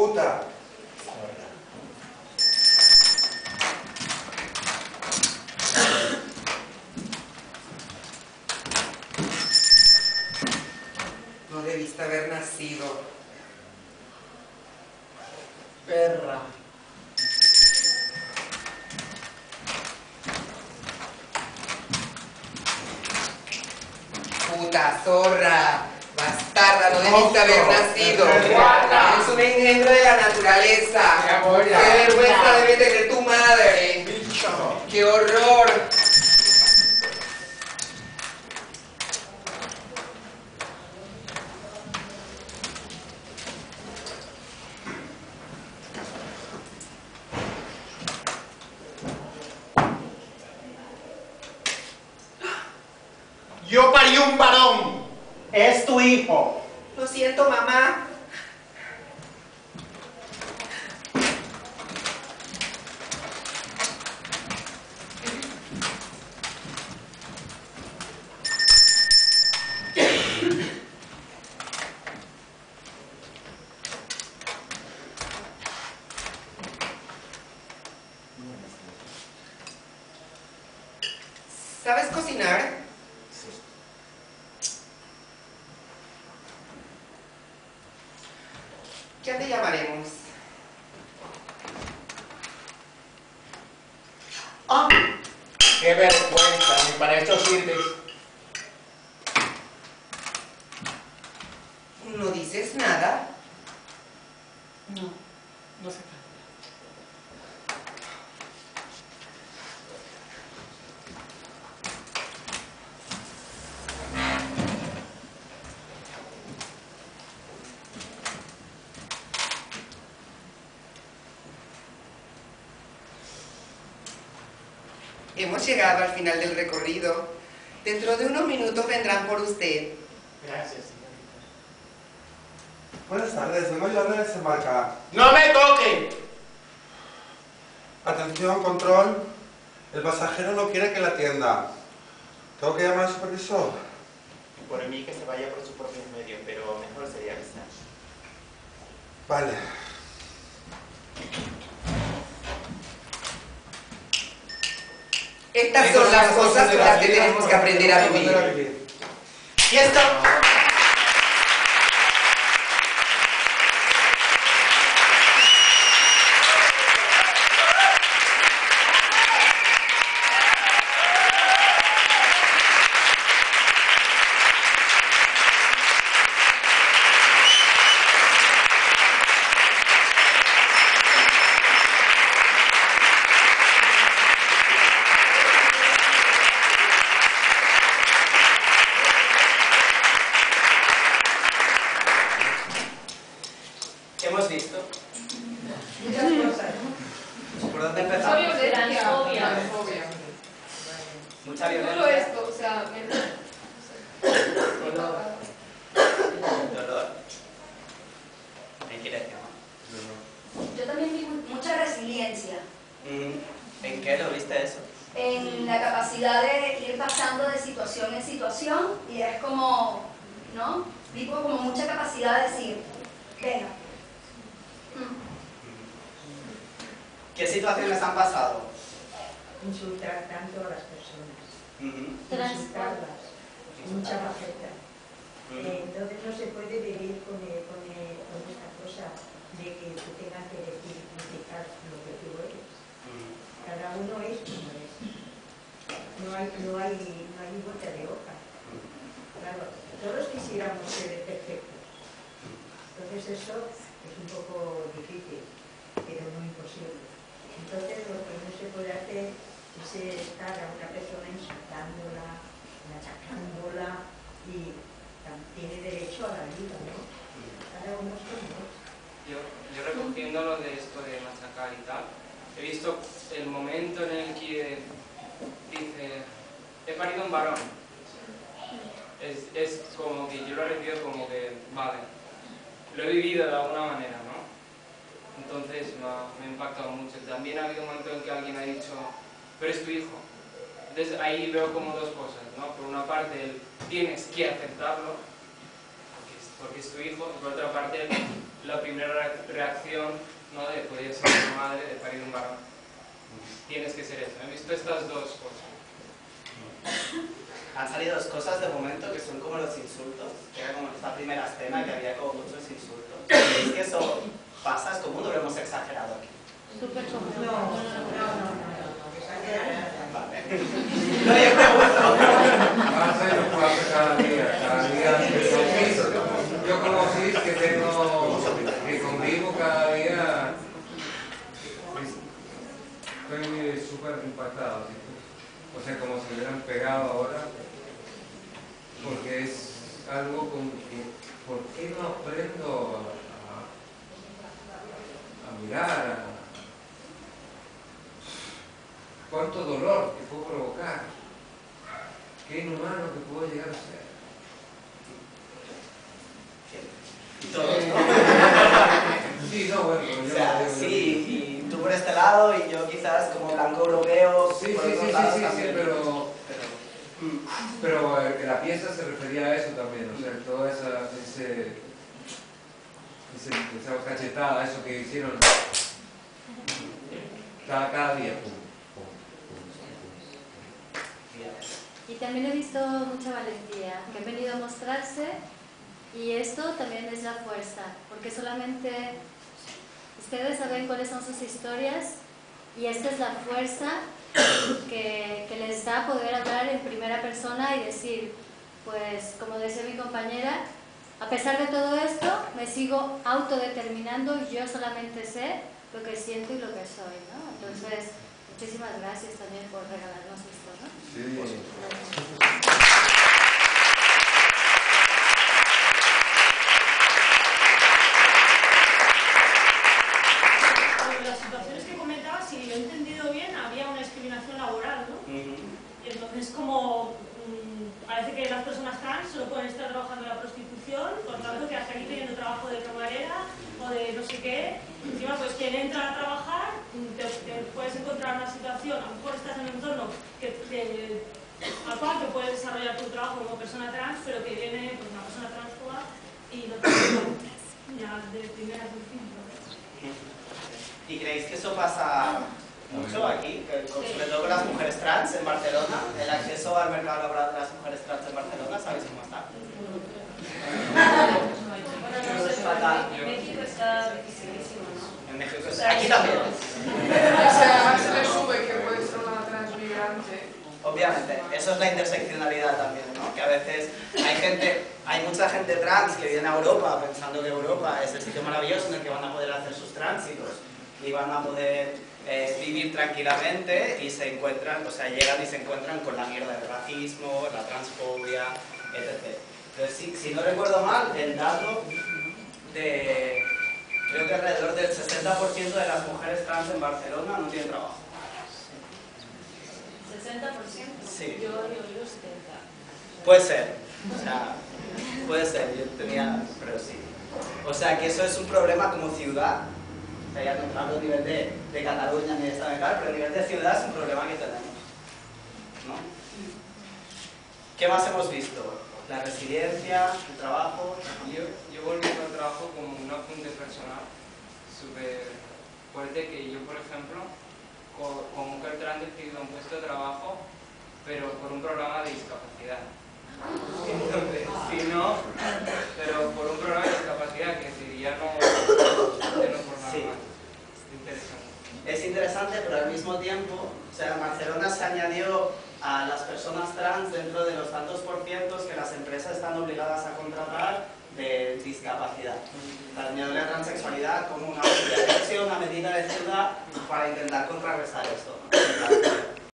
puta. No debiste haber nacido. Perra. Puta zorra. No debiste haber nacido. Es un engendro de la naturaleza. Qué vergüenza debe tener tu madre. ¡Qué horror! Yo parí un varón. Es tu hijo. Lo siento, mamá. ¿Sabes cocinar? Qué vergüenza. Ni para esto sirves. ¿No dices nada? No. No sé. Hemos llegado al final del recorrido. Dentro de unos minutos vendrán por usted. Gracias, señorita. Buenas tardes, vengo a ayudarle a desembarcar. ¡No me toque! Atención, control. El pasajero no quiere que la atienda. ¿Tengo que llamar al supervisor? Por mí que se vaya por sus propios medios, pero mejor sería avisar. Vale. Estas son las cosas con las que tenemos que aprender a vivir. Y esto. Hemos visto. Muchas cosas. ¿Por dónde Mucha empezamos? violencia. Transfobia. Mucha Solo violencia. esto, o sea, me... Dolor. Dolor. ¿Me quieres llamar? Yo también vi mu- mucha resiliencia Mm, ¿En qué lo viste eso? en la capacidad de ir pasando de situación en situación y es como, ¿no? Vi como mucha capacidad de decir, venga. Mm. ¿Qué situaciones han pasado? Insultar tanto a las personas. Ujú. Insultarlas. Mucha bajeza. Ujú. Eh, Entonces no se puede vivir con, eh, con, eh, con esta cosa de que tú tengas que decir y criticar lo que tú eres. Cada uno es como es. No hay, no hay, no hay vuelta de hoja. Claro, todos quisiéramos ser perfectos. Entonces eso es un poco difícil, pero no imposible. Entonces lo que no se puede hacer es estar a una persona insultándola, machacándola y tam- tiene derecho a la vida, ¿no? Cada uno. Yo, yo recogiendo lo de esto de machacar y tal, he visto el momento en el que dice, he parido un varón. Es, es como que yo lo he recibido como que, vale, lo he vivido de alguna manera, ¿no? Entonces me ha, me ha impactado mucho. También ha habido un momento en que alguien ha dicho, pero es tu hijo. Entonces ahí veo como dos cosas, ¿no? Por una parte, el tienes que aceptarlo, porque es porque es tu hijo, y por otra parte, la primera reac- reacción ¿no? de poder ser una madre, de parir un varón. Tienes que ser eso. He visto estas dos cosas. Han salido dos cosas de momento que son como los insultos, que era como esta primera escena que había como muchos insultos. ¿Creéis que eso pasa? Es común o lo hemos exagerado aquí? No, no, no, no, no, no. Vale. No, yo pregunto. Pasa y lo pasa cada día, cada día. Yo como sí que tengo, que convivo cada día, estoy súper impactado. ¿sí? O sea, como si hubieran pegado ahora, porque es algo con que, ¿por qué no aprendo a, mirar? ¿Cuánto dolor que puedo provocar? qué inhumano que puedo llegar a ser. Y todos, ¿no? Sí, no, bueno, yo O sea, lo digo, sí, y tú por este lado y yo quizás como blanco europeo Sí, sí, por sí, sí, sí, sí, pero, Pero, pero eh, la pieza se refería a eso también, o sea, toda esa, ese, ese- esa cachetada, eso que hicieron cada, cada día. Y también he visto mucha valentía, que han venido a mostrarse y esto también es la fuerza, porque solamente ustedes saben cuáles son sus historias y esta es la fuerza que, que les da poder hablar en primera persona y decir, pues como decía mi compañera, a pesar de todo esto, me sigo autodeterminando y yo solamente sé lo que siento y lo que soy, ¿no? Entonces, muchísimas gracias también por regalarnos puedes encontrar una situación, a lo mejor estás en un entorno que, que- al cual te puedes desarrollar tu trabajo como persona trans, pero que viene pues, una persona transfoba y no te deja ya de primera a fin. ¿no? ¿Y creéis que eso pasa mucho aquí, que sobre todo con las mujeres trans en Barcelona? El acceso al mercado laboral de las mujeres trans en Barcelona, ¿sabéis cómo está? Fatal. México está dificilísimo, ¿no? En México, aquí también. Se además se le sube que puede ser una transmigrante. Obviamente, eso es la interseccionalidad también, ¿no? Que a veces hay gente, hay mucha gente trans que viene a Europa pensando que Europa es el sitio maravilloso en el que van a poder hacer sus tránsitos y van a poder eh, vivir tranquilamente y se encuentran, o sea, llegan y se encuentran con la mierda del racismo, la transfobia, etc. Entonces, si, si no recuerdo mal, el dato de, creo que alrededor del 60% de las mujeres trans en Barcelona no tienen trabajo. 60%. Sí. Yo he oído 70. Puede ser, o sea, puede ser, yo tenía, pero sí. O sea, que eso es un problema como ciudad, o sea, ya no hablo a nivel de, de Cataluña ni de Estado de tal, pero a nivel de ciudad es un problema que tenemos, ¿no? ¿Qué más hemos visto? La resiliencia, el trabajo, Yo, yo volviendo al trabajo como un apunte personal súper fuerte que yo, por ejemplo, co- como mujer trans he decidido un puesto de trabajo, pero por un programa de discapacidad. Entonces, si no, pero por un programa de discapacidad que decidí ya no, ya no por nada Sí. más. Es interesante. es interesante, pero al mismo tiempo, o sea, en Barcelona se añadió a las personas trans dentro de los tantos por cientos que las empresas están obligadas a contratar de discapacidad. Añadió la transexualidad como una, medida, una medida de ciudad para intentar contrarrestar esto.